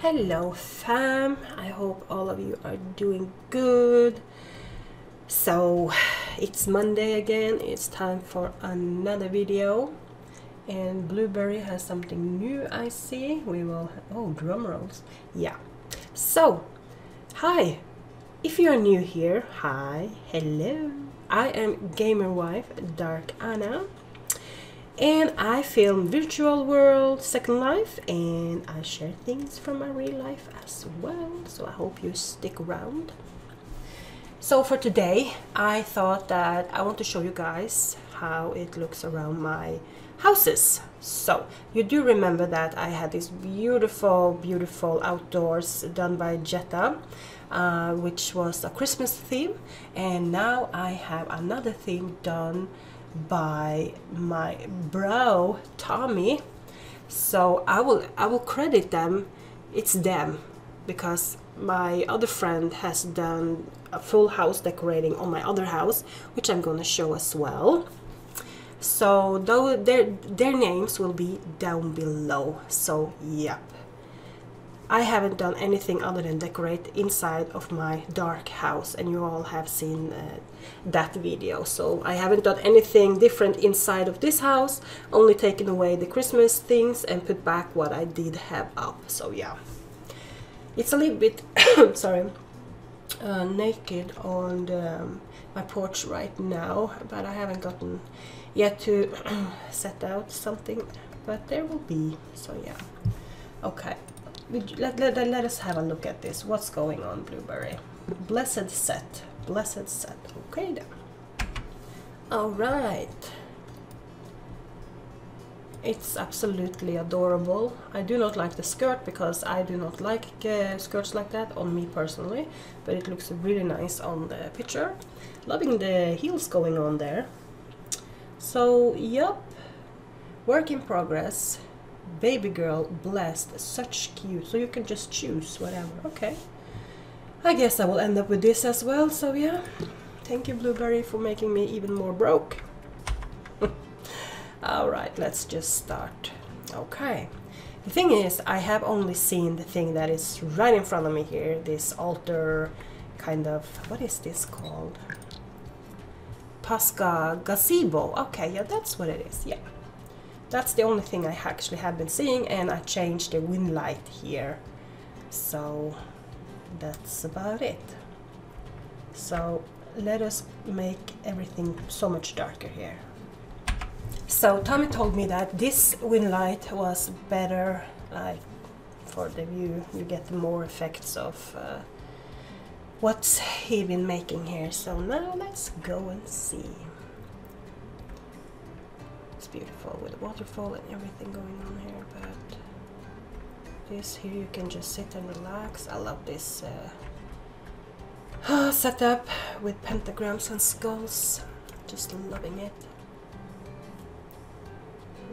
Hello fam, I hope all of you are doing good. So it's Monday again, it's time for another video. And Blueberry has something new I see. We will, oh drum rolls, yeah. So, hi, if you're new here, hi, hello. I am gamer wife Dark Anna and I film virtual world second life and I share things from my real life as well. So I hope you stick around. So for today I thought that I want to show you guys how it looks around my houses. So you do remember that I had this beautiful beautiful outdoors done by Jetta uh, which was a Christmas theme. And now I have another theme done by my bro Tommy. So I will I will credit them. It's them because my other friend has done a full house decorating on my other house which I'm gonna show as well. So though their their names will be down below. So yep I haven't done anything other than decorate inside of my dark house and you all have seen uh, that video. So I haven't done anything different inside of this house only taken away the Christmas things and put back what I did have up. So yeah. It's a little bit sorry uh, naked on the, um, my porch right now but I haven't gotten yet to set out something but there will be. So yeah. Okay let, let, let us have a look at this. What's going on, Blueberry? Blessed set. Blessed set. Okay then. Alright. It's absolutely adorable. I do not like the skirt because I do not like uh, skirts like that on me personally. But it looks really nice on the picture. Loving the heels going on there. So, yep. Work in progress baby girl blessed such cute. So you can just choose whatever. Okay. I guess I will end up with this as well. So yeah. Thank you blueberry for making me even more broke. Alright let's just start. Okay. The thing is I have only seen the thing that is right in front of me here this altar kind of what is this called? Pasca gazebo. Okay yeah that's what it is. Yeah that's the only thing I actually have been seeing and I changed the wind light here. So that's about it. So let us make everything so much darker here. So Tommy told me that this wind light was better like for the view. You get more effects of uh, what's he been making here. So now let's go and see beautiful with the waterfall and everything going on here but this here you can just sit and relax. I love this uh, setup with pentagrams and skulls. Just loving it.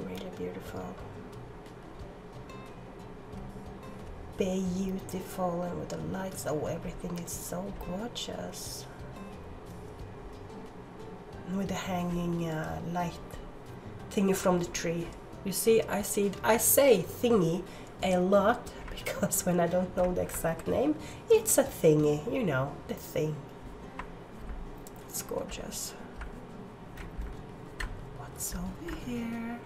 Really beautiful. Beautiful and with the lights. Oh everything is so gorgeous. With the hanging uh, light thingy from the tree. You see, I see, I say thingy a lot because when I don't know the exact name, it's a thingy, you know, the thing. It's gorgeous. What's over here?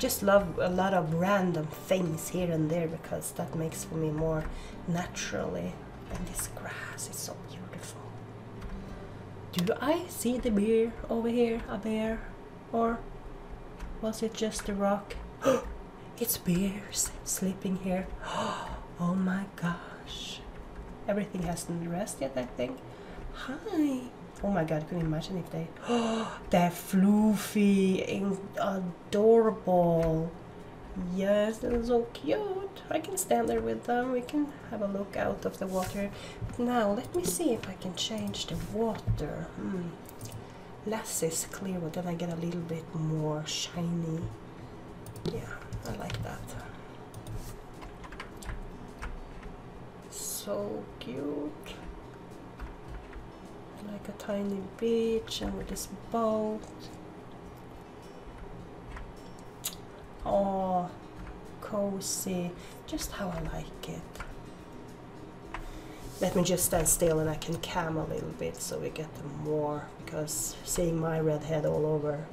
Just love a lot of random things here and there because that makes for me more naturally. And this grass is so beautiful. Do I see the bear over here? A bear? Or was it just a rock? it's bears sleeping here. Oh my gosh. Everything hasn't rested yet, I think. Hi. Oh my god, can you imagine if they... they're and adorable. Yes, they're so cute. I can stand there with them. We can have a look out of the water. But now, let me see if I can change the water. Hmm. Less is clear, but then I get a little bit more shiny. Yeah, I like that. So cute. Like a tiny beach and with this boat. Oh, cozy, just how I like it. Let me just stand still and I can cam a little bit so we get them more because seeing my red head all over.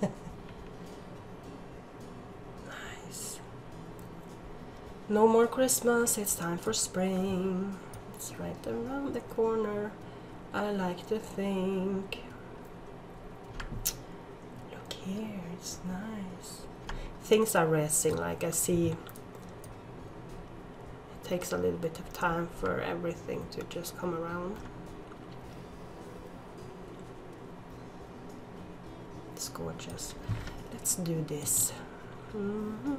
nice. No more Christmas, it's time for spring. It's right around the corner, I like to think. Look here, it's nice. Things are resting, like I see It takes a little bit of time for everything to just come around. It's gorgeous. Let's do this. Mm -hmm.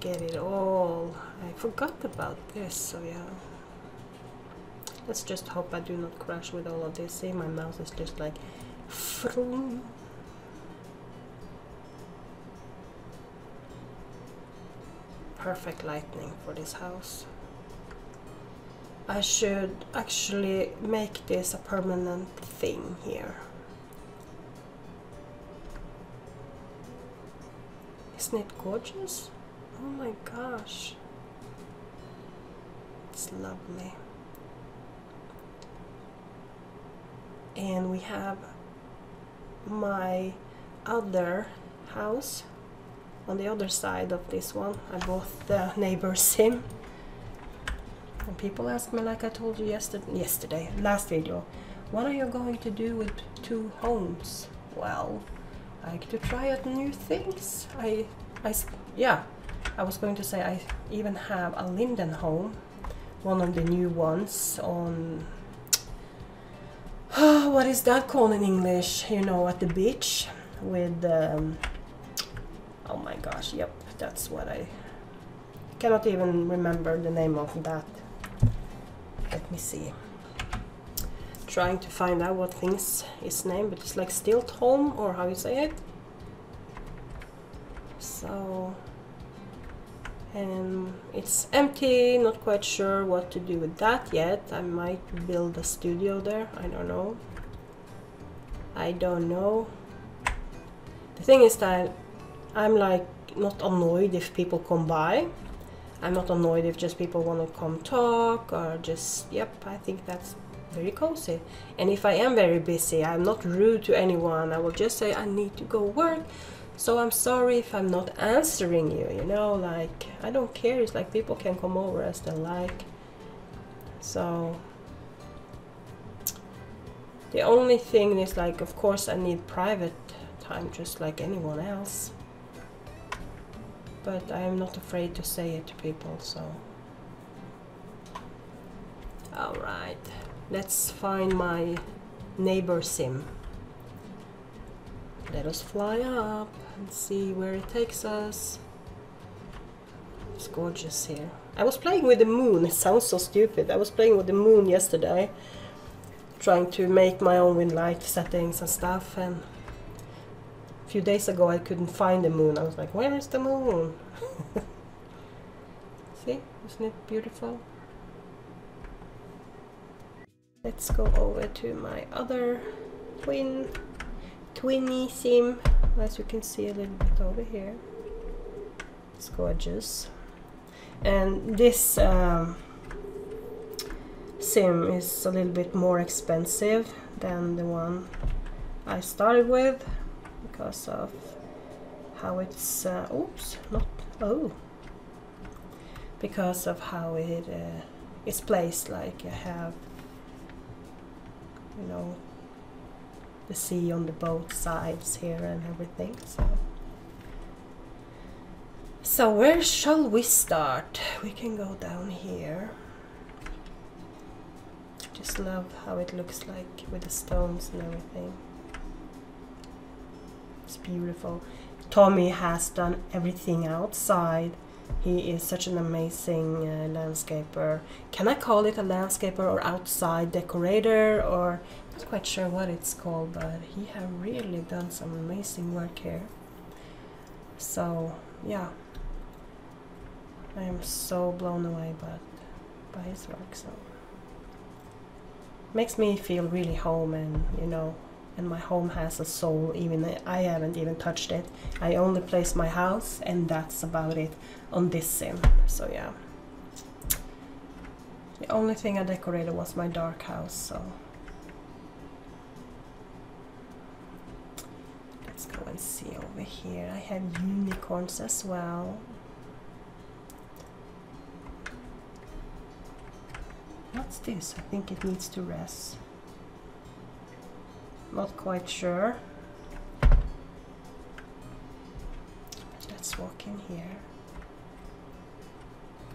Get it all. I forgot about this, so yeah. Let's just hope I do not crash with all of this. See, my mouse is just like... Vroom. perfect lighting for this house. I should actually make this a permanent thing here. Isn't it gorgeous? Oh my gosh. It's lovely. And we have my other house on the other side of this one. I bought the neighbor's sim. And people ask me like I told you yesterday, yesterday last video what are you going to do with two homes? Well I like to try out new things. I, I yeah I was going to say I even have a linden home one of the new ones on what is that called in English you know at the beach with um, Oh my gosh, yep, that's what I cannot even remember the name of that. Let me see. Trying to find out what things is named, but it's like stilt home or how you say it. So and it's empty, not quite sure what to do with that yet. I might build a studio there, I don't know. I don't know. The thing is that I'm like not annoyed if people come by. I'm not annoyed if just people want to come talk or just, yep, I think that's very cozy. And if I am very busy, I'm not rude to anyone. I will just say I need to go work. So I'm sorry if I'm not answering you, you know, like I don't care. It's like people can come over as they like. So the only thing is like, of course, I need private time just like anyone else but I'm not afraid to say it to people, so... Alright, let's find my neighbor sim. Let us fly up and see where it takes us. It's gorgeous here. I was playing with the moon, it sounds so stupid. I was playing with the moon yesterday, trying to make my own wind light settings and stuff, and a few days ago I couldn't find the moon. I was like, where is the moon? See, isn't it beautiful? Let's go over to my other twin, twinny sim. As you can see a little bit over here. It's gorgeous. And this um, sim is a little bit more expensive than the one I started with because of how it's uh, oops not oh because of how it uh, is placed like I have you know the sea on the both sides here and everything so so where shall we start we can go down here just love how it looks like with the stones and everything it's beautiful. Tommy has done everything outside. He is such an amazing uh, landscaper. Can I call it a landscaper or outside decorator or not quite sure what it's called, but he have really done some amazing work here. So yeah, I am so blown away by by his work. So. makes me feel really home and you know and my home has a soul even I haven't even touched it I only place my house and that's about it on this sim so yeah the only thing I decorated was my dark house so let's and see over here I have unicorns as well what's this I think it needs to rest not quite sure. Let's walk in here.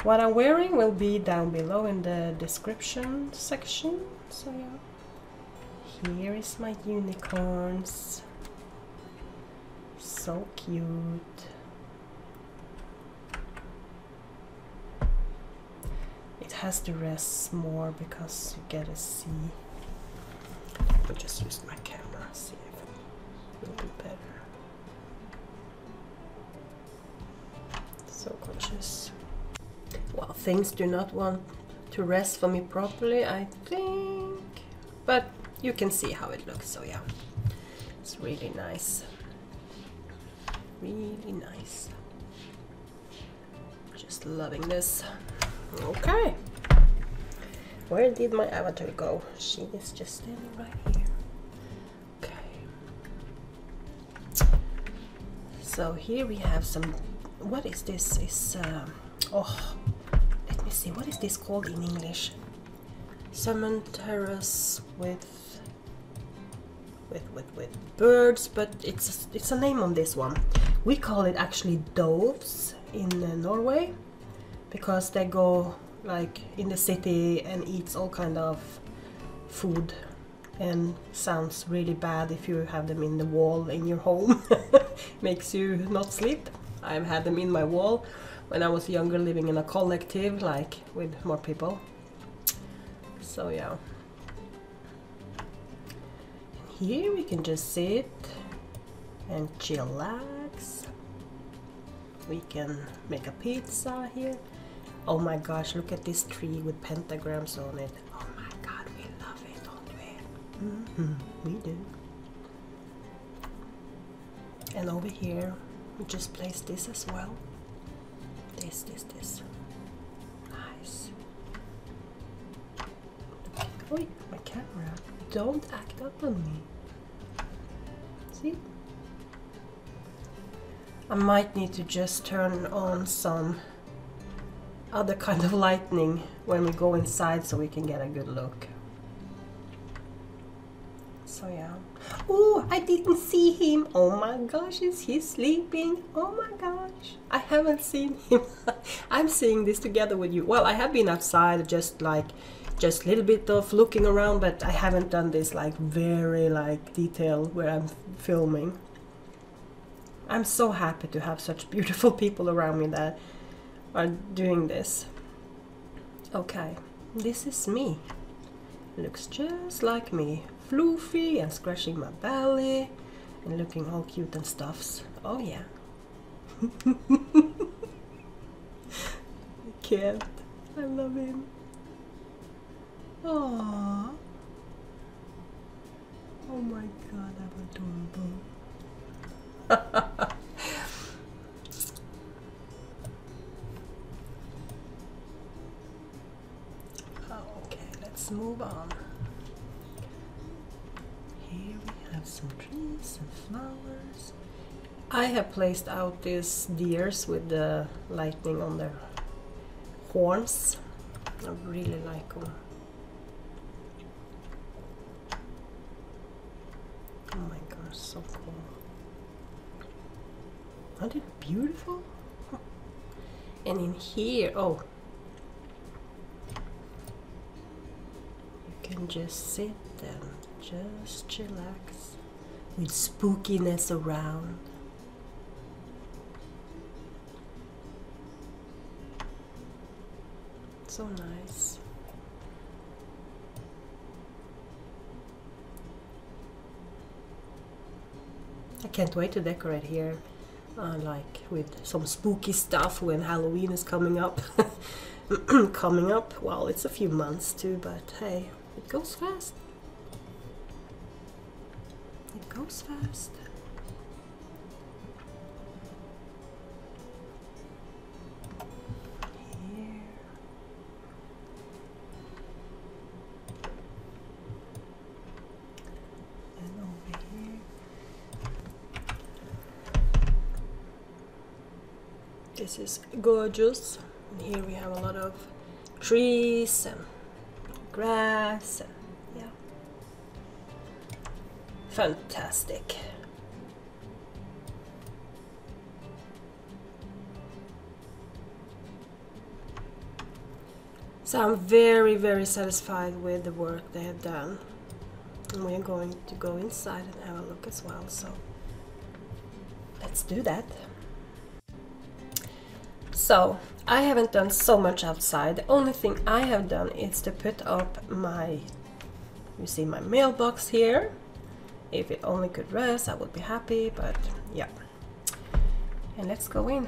What I'm wearing will be down below in the description section. So yeah. Here is my unicorns. So cute. It has to rest more because you get to see I just use my camera, see if it will be better. So conscious. Well, things do not want to rest for me properly, I think. But you can see how it looks, so yeah. It's really nice. Really nice. Just loving this. Okay. Where did my avatar go? She is just standing right here. Okay. So here we have some, what is this? Is uh, oh, let me see, what is this called in English? Salmon terrace with, with, with, with birds, but it's, it's a name on this one. We call it actually doves in uh, Norway because they go like in the city and eats all kind of food and sounds really bad if you have them in the wall in your home. Makes you not sleep. I've had them in my wall when i was younger living in a collective like with more people. So yeah. And here we can just sit and chillax we can make a pizza here Oh my gosh, look at this tree with pentagrams on it. Oh my god, we love it, don't we? Mm -hmm, we do. And over here, we just place this as well. This, this, this. Nice. Wait, my camera. Don't act up on me. See? I might need to just turn on some other kind of lightning when we go inside so we can get a good look. So yeah. Oh, I didn't see him. Oh my gosh, is he sleeping? Oh my gosh. I haven't seen him. I'm seeing this together with you. Well, I have been outside just like just a little bit of looking around, but I haven't done this like very like detail where I'm filming. I'm so happy to have such beautiful people around me that are doing this. Okay, this is me. Looks just like me. Floofy and scratching my belly and looking all cute and stuffs. Oh yeah. Can't. I love him. Aww. Oh my god, I'm adorable. flowers. I have placed out these deers with the lightning on their horns. I really like them. Oh my gosh, so cool. Aren't it beautiful? And in here, oh, You can just sit and just chillax with spookiness around. So nice. I can't wait to decorate here, uh, like with some spooky stuff when Halloween is coming up. coming up, well, it's a few months too, but hey, It goes fast. Goes here. This is gorgeous. And here we have a lot of trees and grass and Fantastic. So I'm very very satisfied with the work they have done. And we're going to go inside and have a look as well. So let's do that. So I haven't done so much outside. The only thing I have done is to put up my, you see my mailbox here. If it only could rest, I would be happy, but yeah. And let's go in.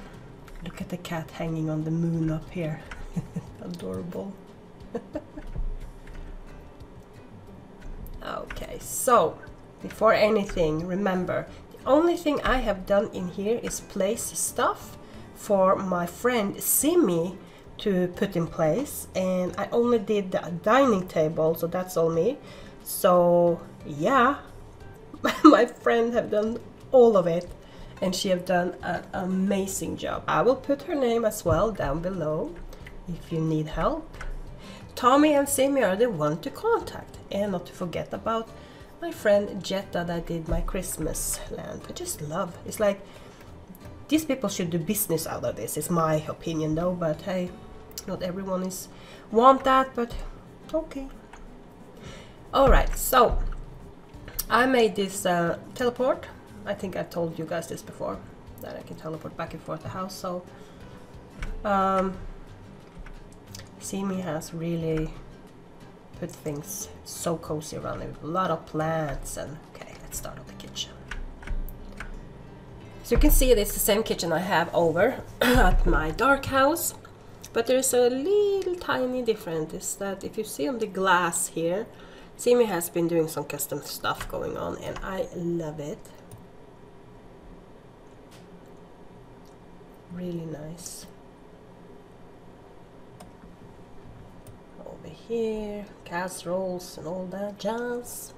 Look at the cat hanging on the moon up here. Adorable. okay, so before anything, remember, the only thing I have done in here is place stuff for my friend Simi to put in place and I only did the dining table so that's all me so yeah my friend have done all of it and she have done an amazing job. I will put her name as well down below if you need help. Tommy and Simi are the one to contact and not to forget about my friend Jetta that did my Christmas land. I just love it's like these people should do business out of this, It's my opinion though, but hey, not everyone is want that, but okay. Alright, so I made this uh, teleport. I think I told you guys this before, that I can teleport back and forth the house, so um, Simi has really put things so cozy around it, a lot of plants and okay, let's start on the kitchen. So you can see it's the same kitchen I have over at my dark house. But there's a little tiny difference is that if you see on the glass here, Simi has been doing some custom stuff going on and I love it. Really nice. Over here, casseroles and all that jazz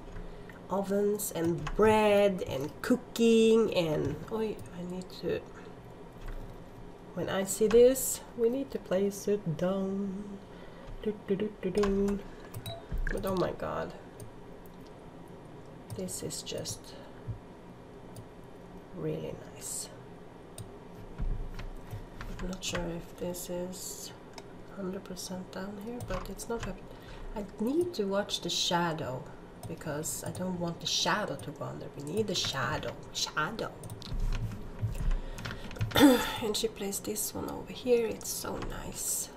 ovens and bread and cooking and oh I need to when I see this we need to place it down do, do, do, do, do. But oh my god this is just really nice I'm not sure if this is 100% down here but it's not I need to watch the shadow because I don't want the shadow to wander. We need the shadow. Shadow. and she placed this one over here. It's so nice.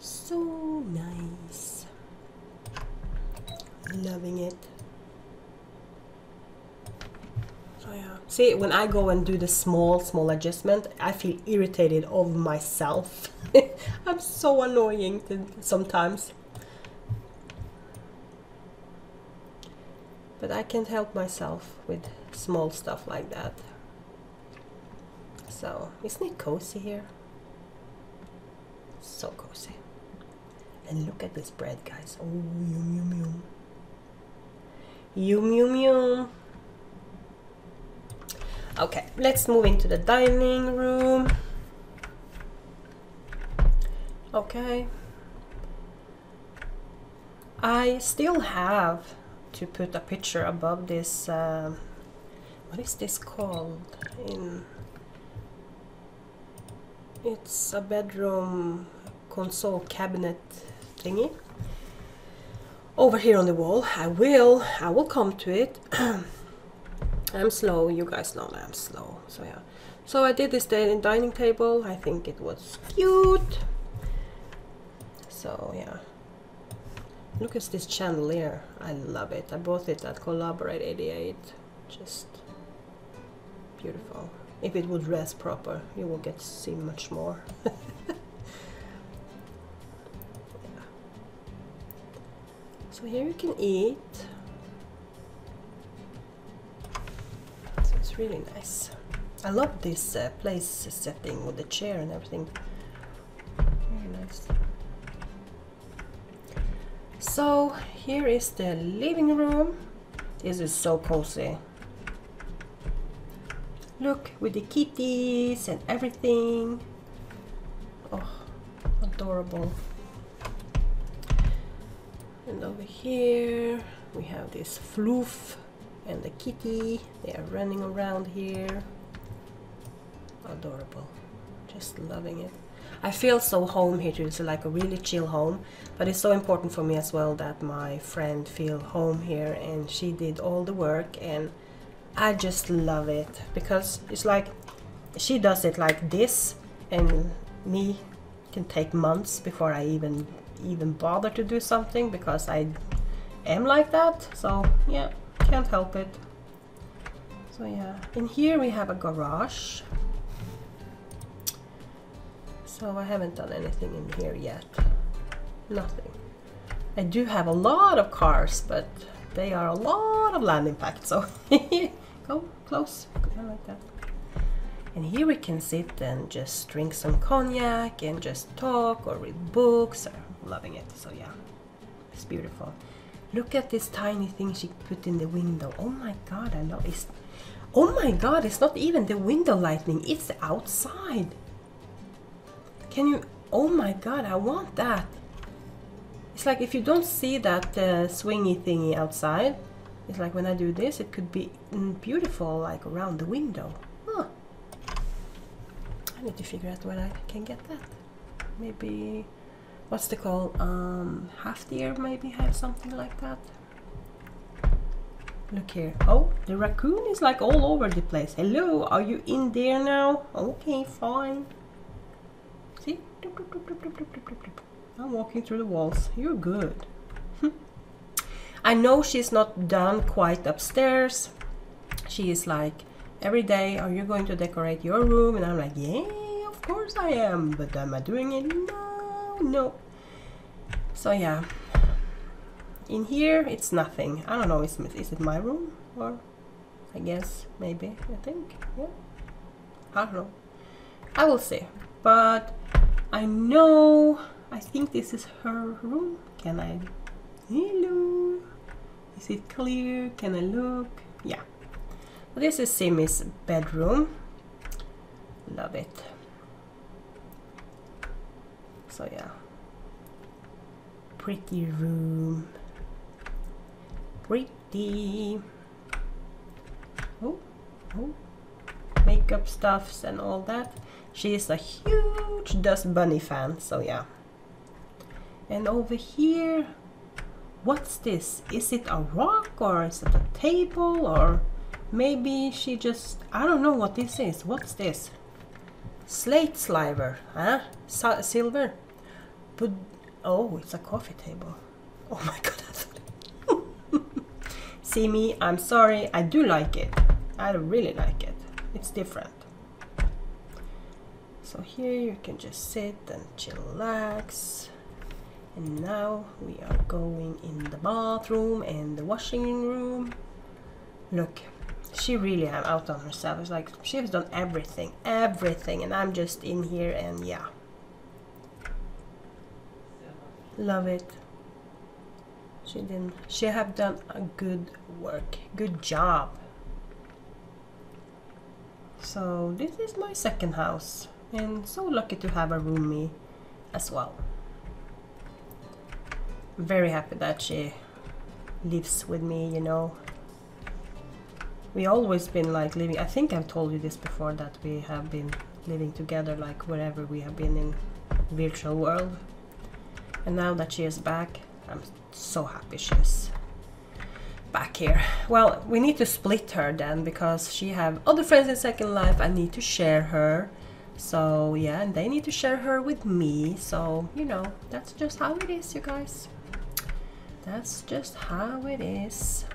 So nice. Loving it. So yeah. See, when I go and do the small, small adjustment, I feel irritated of myself. I'm so annoying sometimes. but I can't help myself with small stuff like that. So, isn't it cozy here? So cozy. And look at this bread, guys. Oh, yum, yum, yum. Yum, yum, yum. Okay, let's move into the dining room. Okay. I still have to put a picture above this uh, what is this called in it's a bedroom console cabinet thingy over here on the wall I will I will come to it I'm slow you guys know I'm slow so yeah so I did this dining table I think it was cute so yeah Look at this chandelier. I love it. I bought it at Collaborate 88. Just beautiful. If it would rest proper, you will get to see much more. So here you can eat. So it's really nice. I love this uh, place setting with the chair and everything. Very nice. So here is the living room. This is so cozy. Look with the kitties and everything. Oh, adorable. And over here we have this floof and the kitty. They are running around here. Adorable. Just loving it. I feel so home here too. It's like a really chill home. But it's so important for me as well that my friend feel home here and she did all the work and I just love it because it's like she does it like this and me can take months before I even even bother to do something because I am like that. So yeah, can't help it. So yeah, in here we have a garage. So I haven't done anything in here yet. Nothing. I do have a lot of cars, but they are a lot of land impact, so go close, go like that. And here we can sit and just drink some cognac and just talk or read books. I'm loving it, so yeah, it's beautiful. Look at this tiny thing she put in the window. Oh my god, I love it. Oh my god, it's not even the window lighting, it's outside. Can you, oh my god, I want that. It's like if you don't see that uh, swingy thingy outside, it's like when I do this, it could be mm, beautiful like around the window. Huh. I need to figure out where I can get that. Maybe, what's the call? Um, Haftir maybe have something like that. Look here. Oh, the raccoon is like all over the place. Hello, are you in there now? Okay, fine. See? I'm walking through the walls. You're good. I know she's not done quite upstairs. She is like, every day, are you going to decorate your room? And I'm like, yeah, of course I am. But am I doing it? No, no. So yeah. In here, it's nothing. I don't know, is, is it my room? Or, I guess, maybe, I think, yeah. I don't know. I will see. But I know I think this is her room. Can I? Hello. Is it clear? Can I look? Yeah. This is Simi's bedroom. Love it. So yeah. Pretty room. Pretty. Oh, oh. Makeup stuffs and all that. She is a huge Dust Bunny fan, so yeah. And over here, what's this? Is it a rock or is it a table or maybe she just, I don't know what this is. What's this? Slate sliver, huh? S silver? Oh, it's a coffee table. Oh my god, See me, I'm sorry, I do like it. I really like it. It's different. So here you can just sit and chillax and now we are going in the bathroom and the washing room look she really am out on herself it's like she's done everything everything and i'm just in here and yeah love it she didn't she have done a good work good job so this is my second house and so lucky to have a roomie as well very happy that she lives with me, you know. We always been like living, I think I've told you this before, that we have been living together like wherever we have been in virtual world. And now that she is back, I'm so happy she's back here. Well, we need to split her then because she have other friends in Second Life. I need to share her. So yeah, and they need to share her with me. So, you know, that's just how it is, you guys. That's just how it is.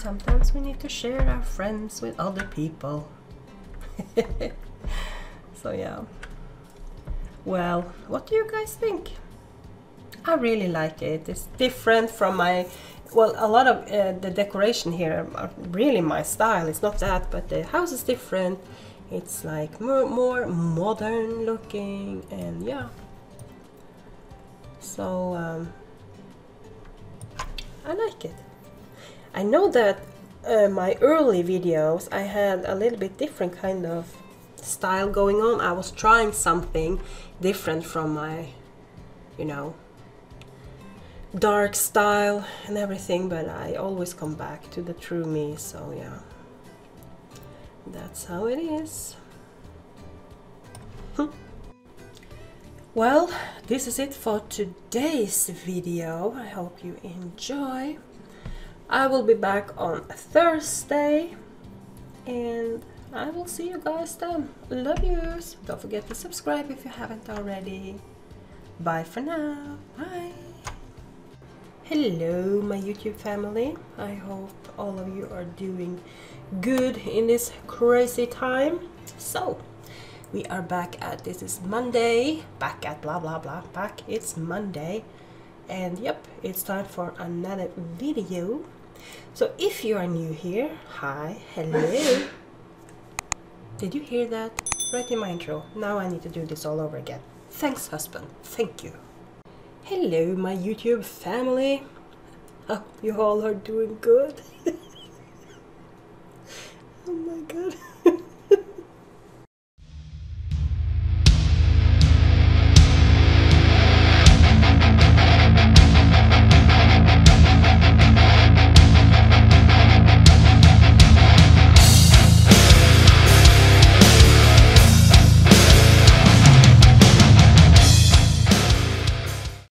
Sometimes we need to share our friends with other people. so yeah. Well, what do you guys think? I really like it. It's different from my well, a lot of uh, the decoration here are really my style. It's not that, but the house is different. It's like more, more modern looking, and yeah. So um, I like it. I know that uh, my early videos I had a little bit different kind of style going on. I was trying something different from my, you know, dark style and everything, but I always come back to the true me, so yeah. That's how it is. Hmm. well, this is it for today's video. I hope you enjoy. I will be back on Thursday and I will see you guys then. Love yous. Don't forget to subscribe if you haven't already. Bye for now. Bye. Hello my YouTube family. I hope all of you are doing good in this crazy time. So, we are back at this is Monday. Back at blah blah blah. Back it's Monday. And yep, it's time for another video. So if you are new here, hi, hello. Did you hear that? Right in my intro. Now I need to do this all over again. Thanks husband. Thank you. Hello my YouTube family. Hope you all are doing good. oh my god.